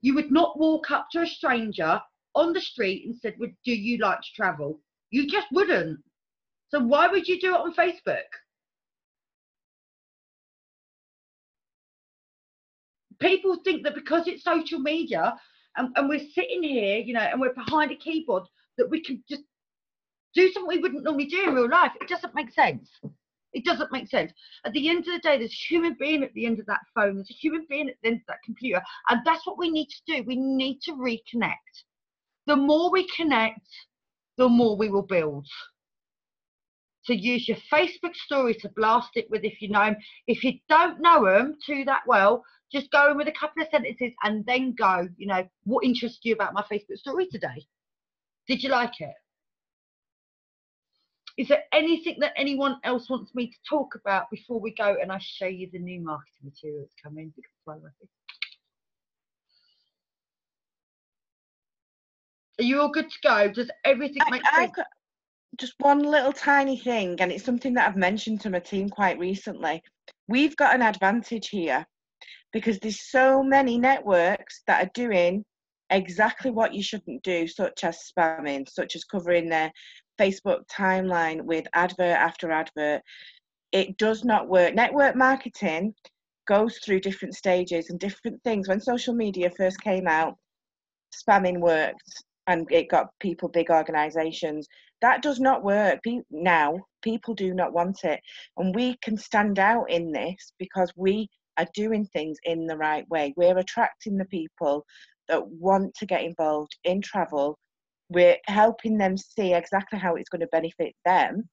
You would not walk up to a stranger on the street and said, well, do you like to travel? You just wouldn't. So why would you do it on Facebook? People think that because it's social media and, and we're sitting here, you know, and we're behind a keyboard, that we can just do something we wouldn't normally do in real life. It doesn't make sense. It doesn't make sense. At the end of the day, there's a human being at the end of that phone. There's a human being at the end of that computer. And that's what we need to do. We need to reconnect. The more we connect, the more we will build. So use your Facebook story to blast it with if you know them. If you don't know them too that well, just go in with a couple of sentences and then go, you know, what interests you about my Facebook story today? Did you like it? Is there anything that anyone else wants me to talk about before we go and I show you the new marketing materials coming? Are you all good to go? Does everything make I, sense? Just one little tiny thing, and it's something that I've mentioned to my team quite recently. We've got an advantage here because there's so many networks that are doing exactly what you shouldn't do, such as spamming, such as covering their Facebook timeline with advert after advert. It does not work. Network marketing goes through different stages and different things. When social media first came out, spamming worked and it got people big organizations. That does not work now. People do not want it. And we can stand out in this because we are doing things in the right way. We're attracting the people that want to get involved in travel. We're helping them see exactly how it's going to benefit them.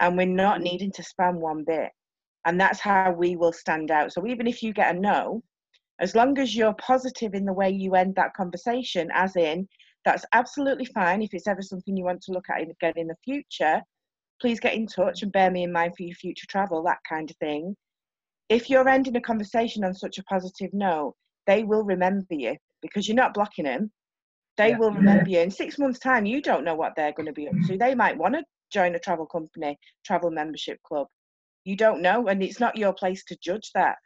And we're not needing to spam one bit. And that's how we will stand out. So even if you get a no, as long as you're positive in the way you end that conversation, as in, that's absolutely fine if it's ever something you want to look at again in the future. Please get in touch and bear me in mind for your future travel, that kind of thing. If you're ending a conversation on such a positive note, they will remember you because you're not blocking them. They Yeah. will remember you. In six months' time, you don't know what they're going to be up to. They might want to join a travel company, travel membership club. You don't know, and it's not your place to judge that.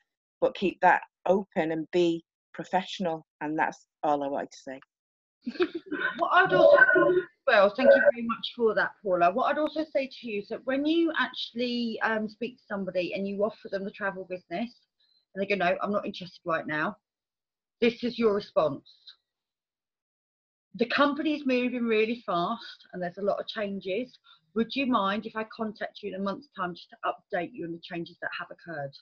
But keep that open and be professional, and that's all I wanted to say. What I'd also, well, thank you very much for that, Paula. What I'd also say to you is that when you actually um, speak to somebody and you offer them the travel business, and they go, no, I'm not interested right now, this is your response. The company's moving really fast and there's a lot of changes. Would you mind if I contact you in a month's time just to update you on the changes that have occurred?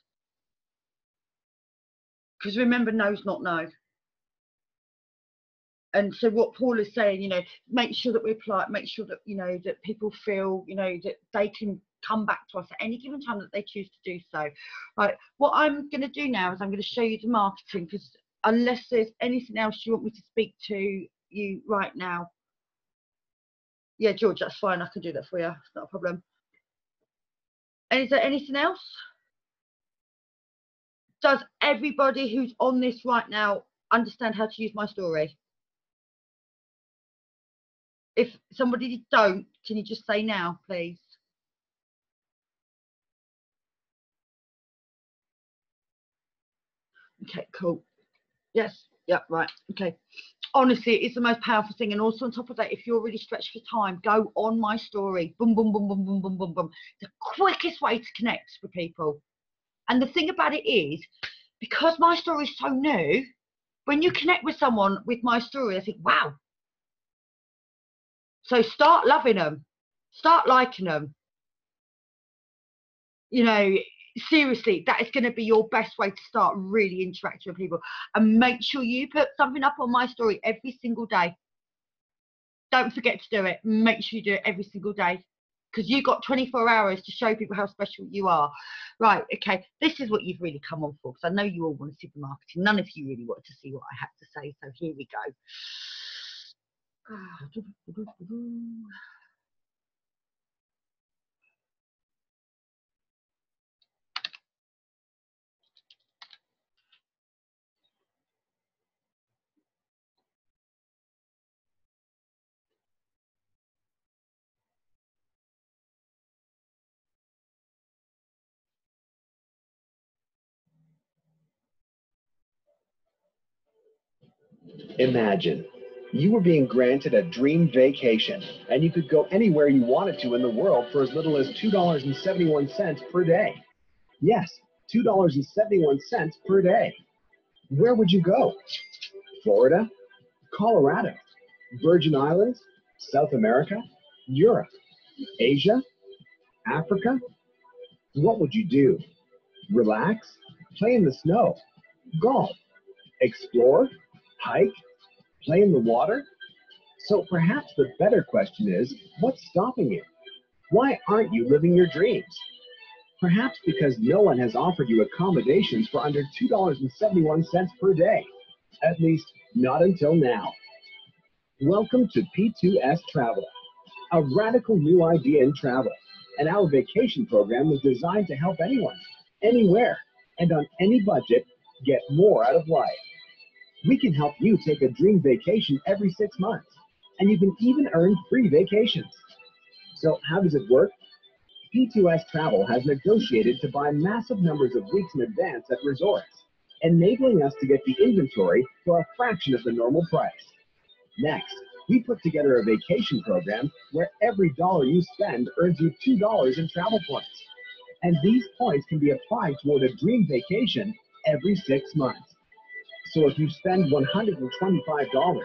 Because remember, no's not no and so what paul is saying you know make sure that we're polite make sure that you know that people feel you know that they can come back to us at any given time that they choose to do so. Right what i'm going to do now is i'm going to show you the marketing because unless there's anything else you want me to speak to you right now. Yeah george that's fine i can do that for you it's not a problem. And is there anything else? Does everybody who's on this right now understand how to use my story if somebody don't, can you just say now, please? Okay, cool. Yes, yeah, right, okay. Honestly, it's the most powerful thing. And also on top of that, if you're really stretched for time, go on my story. Boom, boom, boom, boom, boom, boom, boom, boom. The quickest way to connect with people. And the thing about it is, because my story is so new, when you connect with someone with my story, I think, wow, so start loving them, start liking them. You know, seriously, that is going to be your best way to start really interacting with people. And make sure you put something up on my story every single day. Don't forget to do it. Make sure you do it every single day because you've got 24 hours to show people how special you are. Right, okay, this is what you've really come on for because I know you all want to see the marketing. None of you really wanted to see what I had to say, so here we go. Imagine you were being granted a dream vacation and you could go anywhere you wanted to in the world for as little as $2.71 per day. Yes, $2.71 per day. Where would you go? Florida? Colorado? Virgin Islands? South America? Europe? Asia? Africa? What would you do? Relax? Play in the snow? Golf? Explore? Hike? Play in the water? So perhaps the better question is what's stopping you? Why aren't you living your dreams? Perhaps because no one has offered you accommodations for under $2.71 per day. At least, not until now. Welcome to P2S Travel, a radical new idea in travel and our vacation program was designed to help anyone, anywhere, and on any budget get more out of life. We can help you take a dream vacation every six months, and you can even earn free vacations. So, how does it work? P2S Travel has negotiated to buy massive numbers of weeks in advance at resorts, enabling us to get the inventory for a fraction of the normal price. Next, we put together a vacation program where every dollar you spend earns you $2 in travel points. And these points can be applied toward a dream vacation every six months. So if you spend $125,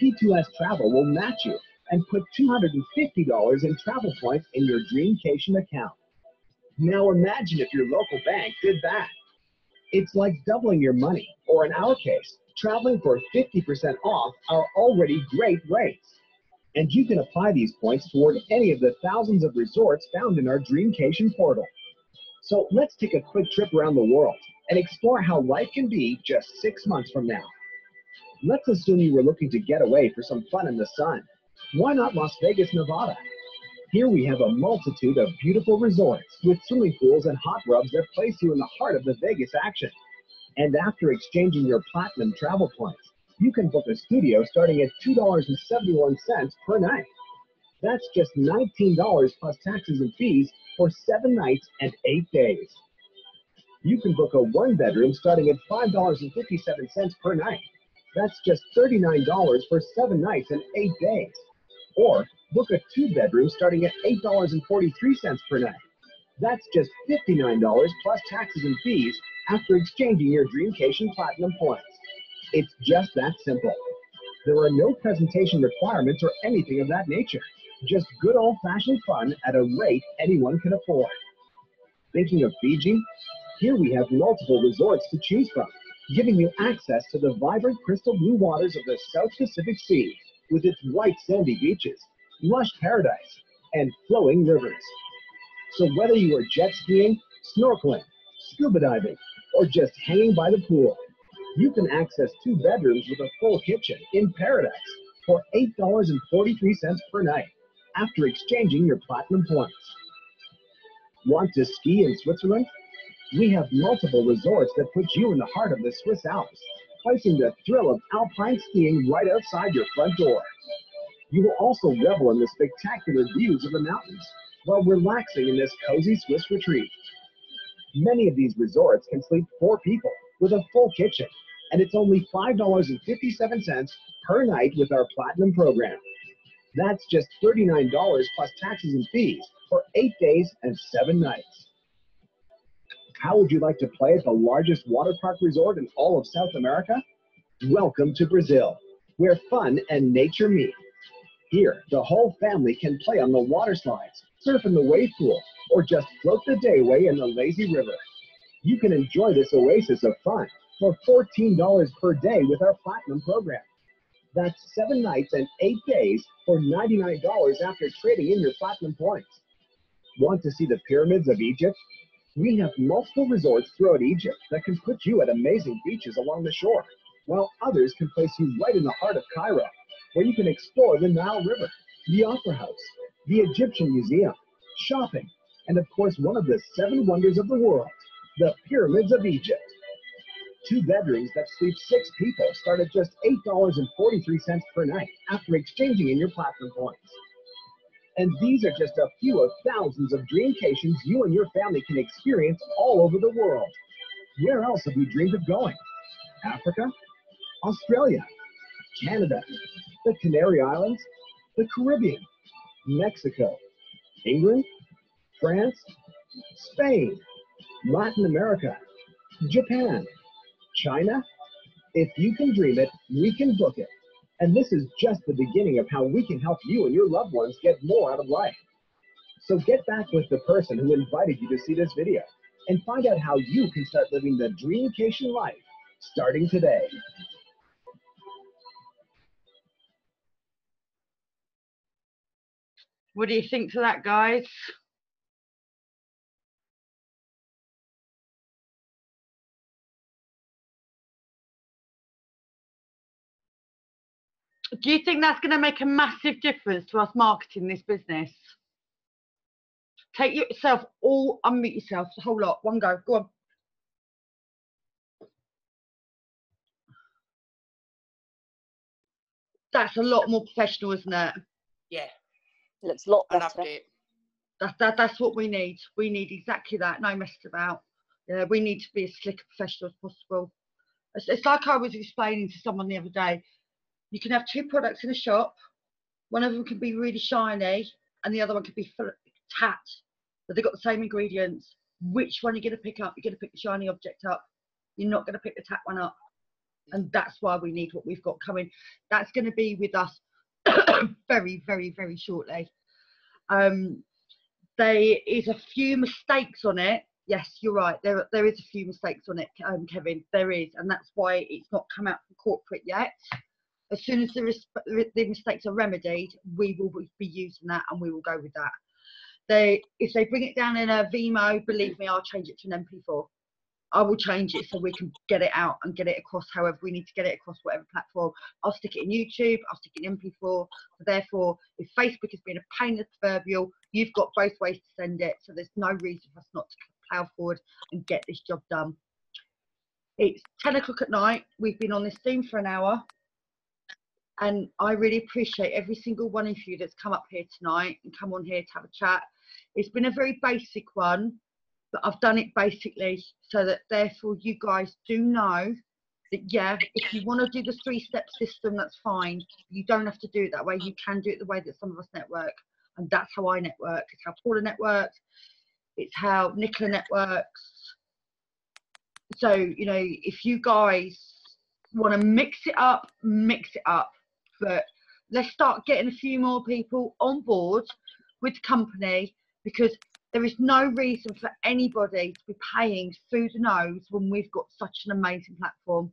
P2S Travel will match you and put $250 in travel points in your Dreamcation account. Now imagine if your local bank did that. It's like doubling your money, or in our case, traveling for 50% off our already great rates. And you can apply these points toward any of the thousands of resorts found in our Dreamcation portal. So let's take a quick trip around the world and explore how life can be just six months from now. Let's assume you were looking to get away for some fun in the sun why not Las Vegas, Nevada? Here we have a multitude of beautiful resorts with swimming pools and hot rubs that place you in the heart of the Vegas action. And after exchanging your platinum travel points, you can book a studio starting at $2.71 per night. That's just $19 plus taxes and fees for seven nights and eight days. You can book a one bedroom starting at $5.57 per night. That's just $39 for seven nights and eight days. Or book a two bedroom starting at $8.43 per night. That's just $59 plus taxes and fees after exchanging your Dreamcation Platinum points. It's just that simple. There are no presentation requirements or anything of that nature. Just good old fashioned fun at a rate anyone can afford. Thinking of Fiji? Here we have multiple resorts to choose from, giving you access to the vibrant crystal blue waters of the South Pacific Sea with its white sandy beaches, lush paradise, and flowing rivers. So whether you are jet skiing, snorkeling, scuba diving, or just hanging by the pool, you can access two bedrooms with a full kitchen in paradise for $8.43 per night after exchanging your platinum points. Want to ski in Switzerland? We have multiple resorts that put you in the heart of the Swiss Alps placing the thrill of alpine skiing right outside your front door. You will also revel in the spectacular views of the mountains while relaxing in this cozy Swiss retreat. Many of these resorts can sleep four people with a full kitchen, and it's only $5.57 per night with our Platinum program. That's just $39 plus taxes and fees for eight days and seven nights. How would you like to play at the largest water park resort in all of South America? Welcome to Brazil, where fun and nature meet. Here, the whole family can play on the water slides, surf in the wave pool, or just float the day away in the lazy river. You can enjoy this oasis of fun for $14 per day with our Platinum program. That's seven nights and eight days for $99 after trading in your Platinum points. Want to see the pyramids of Egypt? We have multiple resorts throughout Egypt that can put you at amazing beaches along the shore, while others can place you right in the heart of Cairo, where you can explore the Nile River, the Opera House, the Egyptian Museum, shopping, and of course one of the seven wonders of the world, the Pyramids of Egypt. Two bedrooms that sleep six people start at just $8.43 per night after exchanging in your platinum points. And these are just a few of thousands of dreamcations you and your family can experience all over the world. Where else have you dreamed of going? Africa? Australia? Canada? The Canary Islands? The Caribbean? Mexico? England? France? Spain? Latin America? Japan? China? If you can dream it, we can book it. And this is just the beginning of how we can help you and your loved ones get more out of life. So get back with the person who invited you to see this video and find out how you can start living the dreamcation life starting today. What do you think to that, guys? Do you think that's going to make a massive difference to us marketing this business? Take yourself all, unmute yourself, the whole lot, one go. Go on. That's a lot more professional, isn't it? Yeah, It looks a lot I loved better. it. That's that, that's what we need. We need exactly that. No messed about. Yeah, we need to be as slick and professional as possible. It's, it's like I was explaining to someone the other day. You can have two products in a shop. One of them can be really shiny, and the other one can be tat, but they've got the same ingredients. Which one are you going to pick up? You're going to pick the shiny object up. You're not going to pick the tat one up. And that's why we need what we've got coming. That's going to be with us very, very, very shortly. Um, there is a few mistakes on it. Yes, you're right. There, there is a few mistakes on it, um, Kevin. There is, and that's why it's not come out from corporate yet. As soon as the, res- the mistakes are remedied, we will be using that, and we will go with that. They, if they bring it down in a VMO, believe me, I'll change it to an MP4. I will change it so we can get it out and get it across however we need to get it across whatever platform. I'll stick it in YouTube, I'll stick it in MP4. So therefore, if Facebook has been a pain in the proverbial, you've got both ways to send it. So there's no reason for us not to plough forward and get this job done. It's 10 o'clock at night. We've been on this Zoom for an hour. And I really appreciate every single one of you that's come up here tonight and come on here to have a chat. It's been a very basic one, but I've done it basically so that therefore you guys do know that yeah, if you want to do the three step system, that's fine. You don't have to do it that way. You can do it the way that some of us network. And that's how I network. It's how Paula networks. It's how Nicola networks. So, you know, if you guys want to mix it up, mix it up. But let's start getting a few more people on board with the company because there is no reason for anybody to be paying through the nose when we've got such an amazing platform.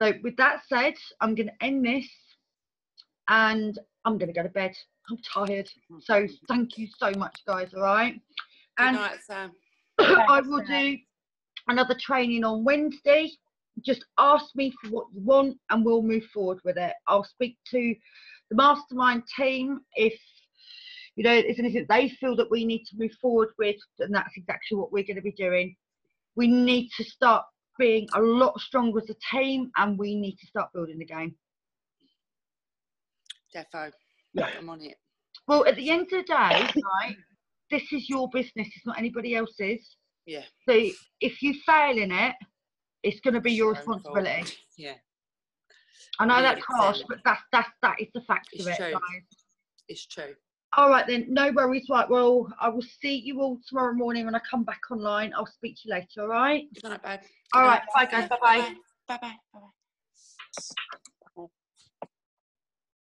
So with that said, I'm going to end this and I'm going to go to bed. I'm tired. So thank you so much, guys. All right. Good And night, Sam. I will do another training on Wednesday. Just ask me for what you want and we'll move forward with it. I'll speak to the mastermind team if you know there's anything they feel that we need to move forward with, and that's exactly what we're going to be doing. We need to start being a lot stronger as a team and we need to start building the game. Defo. Yeah. I'm on it. Well, at the end of the day, right, this is your business, it's not anybody else's. Yeah. So if you fail in it, it's going to be your responsibility. Yeah, I know Yeah, that's harsh, but that's that's that is the fact it's of it, true. guys. it's true. All right then, no worries. Right, well, I will see you all tomorrow morning when I come back online. I'll speak to you later. All right. Good night, babe. All right. Bye, guys. Bye bye. Bye bye. Bye bye.